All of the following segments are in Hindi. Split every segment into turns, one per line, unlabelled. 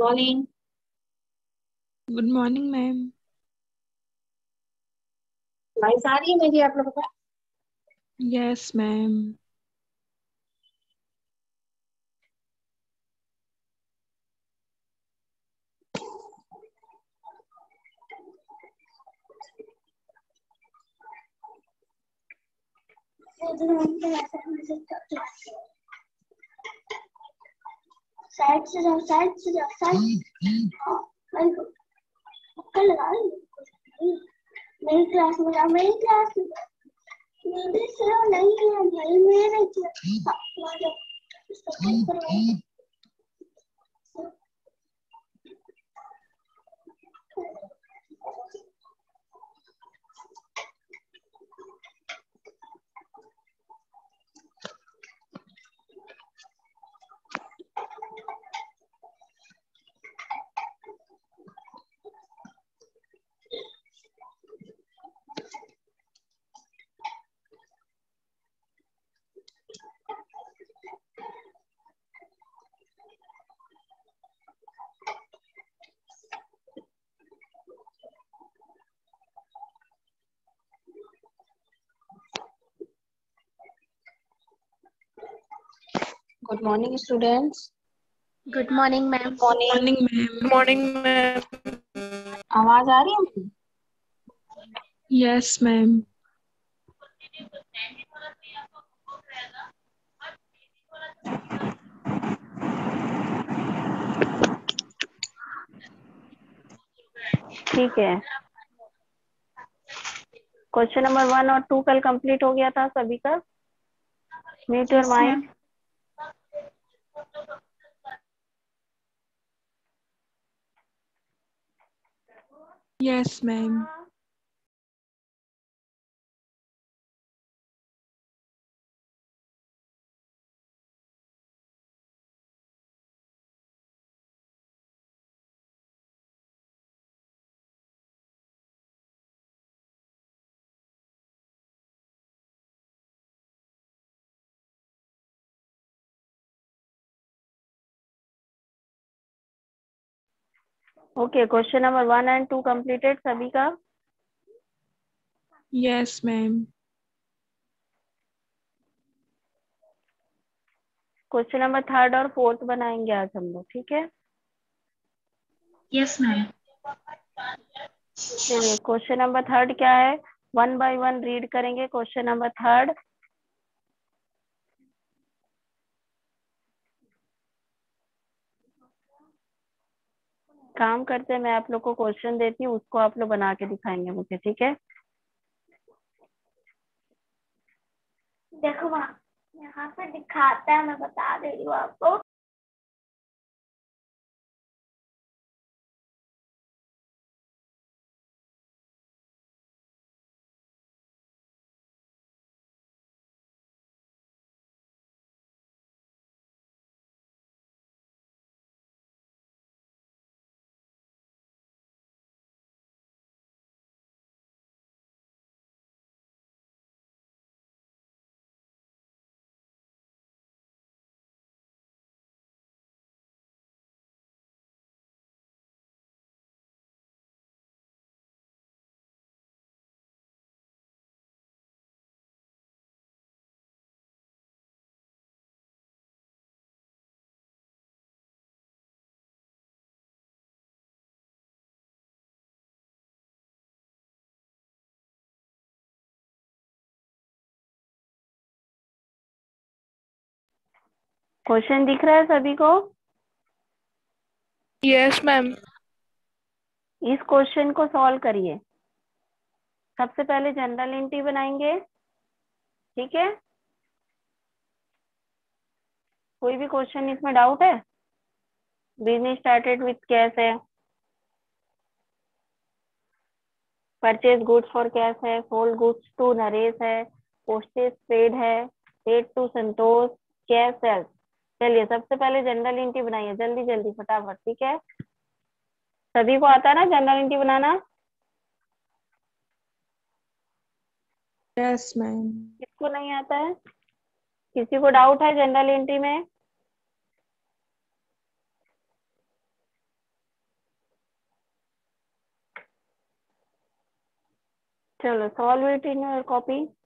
Morning
good morning ma'am
voice आ रही है मेरी आप लोगों को
यस मैम
साइड से जाओ साइड से जाओ साइड कल लगा मेरी क्लास में जाओ मेरी क्लास में मेरे से नहीं है भाई मेरे class
good morning students
good morning ma'am
morning
morning ma'am
morning ma'am
आवाज़ आ रही है
यस मैम
ठीक है। क्वेश्चन नंबर वन और टू कल कंप्लीट हो गया था सभी का। Mute your mind
yes ma'am
okay question number one and two completed सभी का
yes ma'am
question number third और फोर्थ बनाएँगे आज हम लोग ठीक है?
यस मैम
चलिए क्वेश्चन नंबर थर्ड क्या है? वन बाय वन रीड करेंगे क्वेश्चन नंबर थर्ड काम करते हैं, मैं आप लोग को क्वेश्चन देती हूँ, उसको आप लोग बना के दिखाएँगे मुझे, ठीक है?
देखो यहाँ पे दिखाता है, मैं बता दे रही हूँ आपको।
क्वेश्चन दिख रहा है सभी को?
यस मैम
इस क्वेश्चन को सॉल्व करिए। सबसे पहले जनरल एंट्री बनाएँगे। ठीक है? कोई भी क्वेश्चन इसमें डाउट है? बिज़नेस स्टार्टेड विथ कैश है। परचेज गुड्स फॉर कैश है। सोल्ड गुड्स टू नरेश है। पोस्टेज पेड है। Paid to Santosh cash sales चलिए सबसे पहले जनरल इंटी बनाइए जल्दी जल्दी फटाफट ठीक है? सभी को आता है ना जनरल इंटी बनाना?
Yes,
किसको नहीं आता है? किसी को डाउट है जनरल इंटी में? चलो solve it in your copy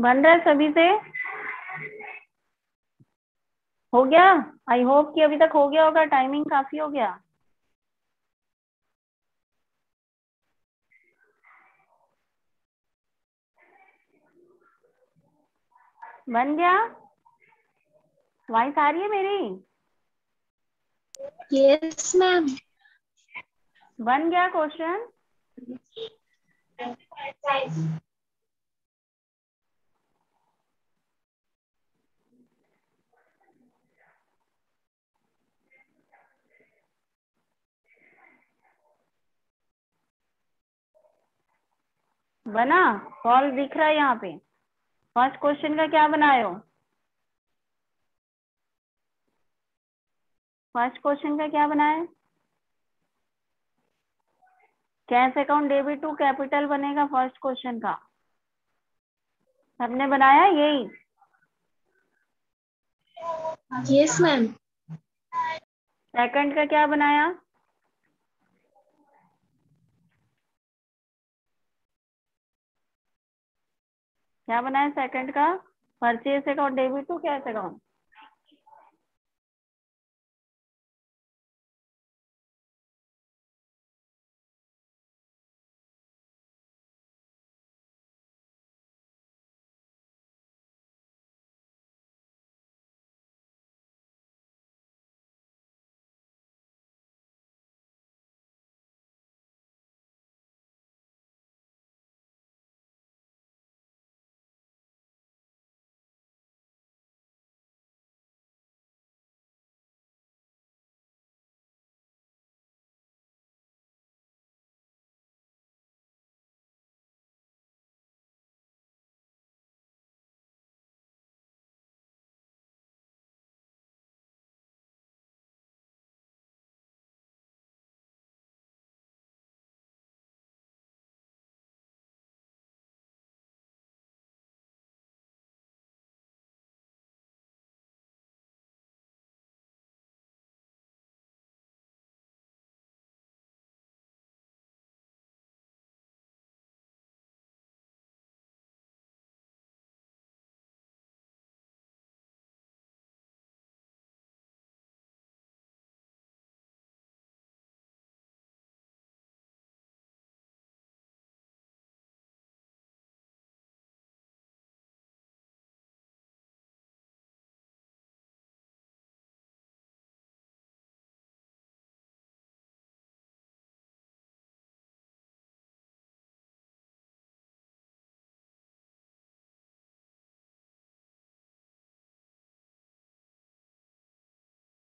बन रहा है सभी से? हो गया? आई होप कि अभी तक हो गया होगा। टाइमिंग काफ़ी हो गया। बन गया? वॉइस आ रही है मेरी?
यस मैम
बन गया क्वेश्चन बना सॉल्व दिख रहा है यहाँ पे। फ़र्स्ट क्वेश्चन का क्या बनाए हो? फ़र्स्ट क्वेश्चन का क्या बनाए? Cash account debit to capital बनेगा फ़र्स्ट क्वेश्चन का। सबने बनाया यही?
यस मैम
सेकंड का क्या बनाया? क्या बनाया सेकंड का? Purchase account debit to cash account